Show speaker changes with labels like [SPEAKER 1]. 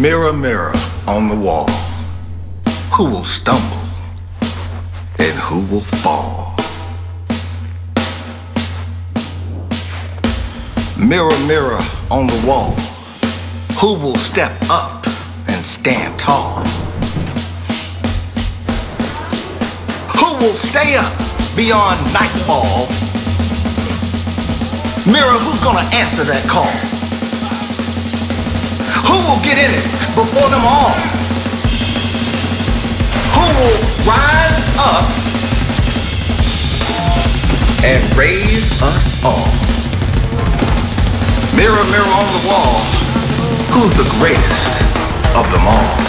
[SPEAKER 1] Mirror, mirror on the wall, who will stumble and who will fall? Mirror, mirror on the wall, who will step up and stand tall? Who will stay up beyond nightfall? Mirror, who's gonna answer that call? Will get in it before them all? Who will rise up and raise us all? Mirror, mirror on the wall, who's the greatest of them all?